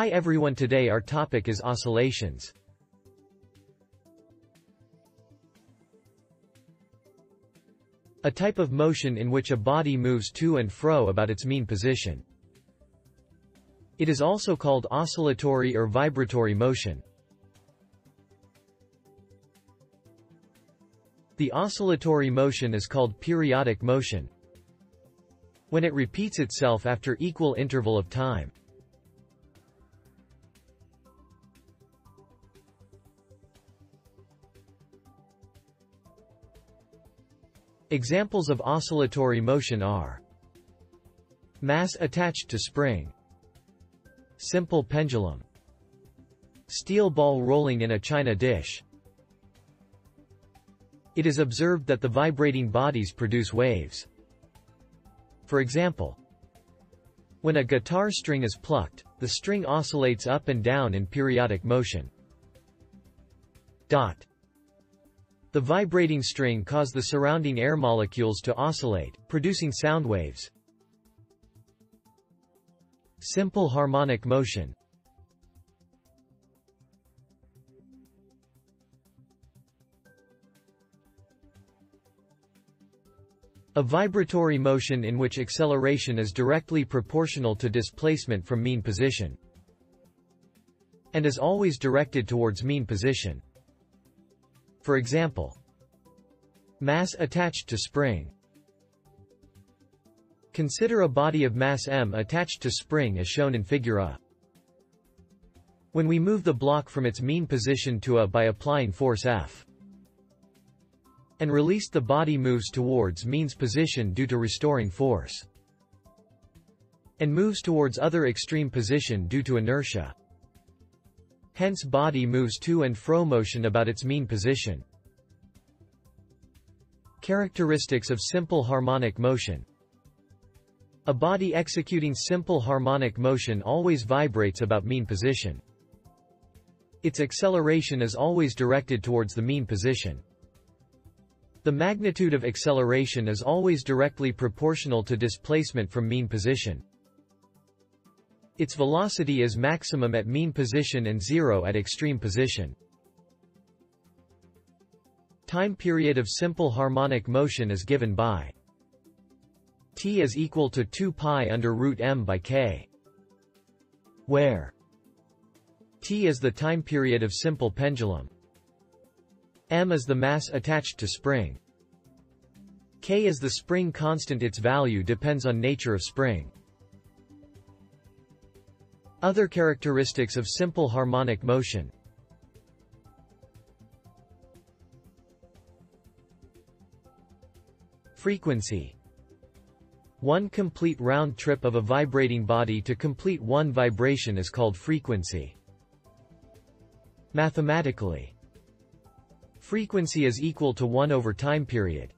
Hi everyone today our topic is oscillations. A type of motion in which a body moves to and fro about its mean position. It is also called oscillatory or vibratory motion. The oscillatory motion is called periodic motion when it repeats itself after equal interval of time. Examples of oscillatory motion are mass attached to spring, simple pendulum, steel ball rolling in a china dish. It is observed that the vibrating bodies produce waves. For example, when a guitar string is plucked, the string oscillates up and down in periodic motion. Dot. The vibrating string caused the surrounding air molecules to oscillate, producing sound waves. Simple harmonic motion A vibratory motion in which acceleration is directly proportional to displacement from mean position and is always directed towards mean position. For example, mass attached to spring. Consider a body of mass m attached to spring as shown in figure A. When we move the block from its mean position to A by applying force F and release the body moves towards means position due to restoring force and moves towards other extreme position due to inertia. Hence body moves to and fro motion about its mean position. Characteristics of simple harmonic motion A body executing simple harmonic motion always vibrates about mean position. Its acceleration is always directed towards the mean position. The magnitude of acceleration is always directly proportional to displacement from mean position. Its velocity is maximum at mean position and zero at extreme position. Time period of simple harmonic motion is given by t is equal to 2 pi under root m by k, where t is the time period of simple pendulum, m is the mass attached to spring, k is the spring constant its value depends on nature of spring. Other characteristics of simple harmonic motion Frequency One complete round trip of a vibrating body to complete one vibration is called frequency. Mathematically, frequency is equal to 1 over time period.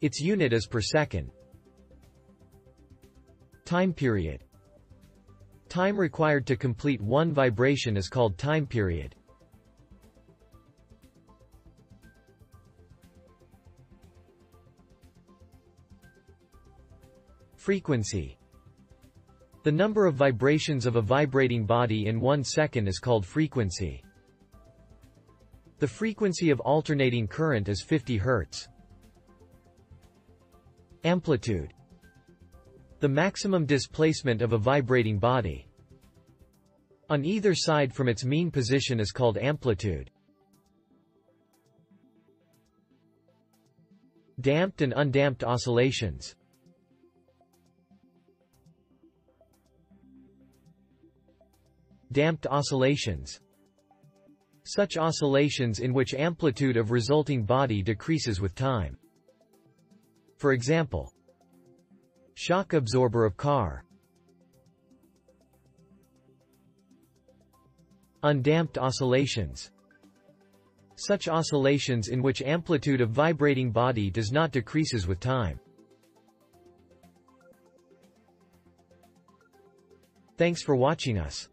Its unit is per second. Time period Time required to complete one vibration is called time period. Frequency The number of vibrations of a vibrating body in one second is called frequency. The frequency of alternating current is 50 Hz. Amplitude the maximum displacement of a vibrating body on either side from its mean position is called amplitude. Damped and undamped oscillations Damped oscillations Such oscillations in which amplitude of resulting body decreases with time. For example, Shock absorber of car. Undamped oscillations. Such oscillations in which amplitude of vibrating body does not decreases with time. Thanks for watching us.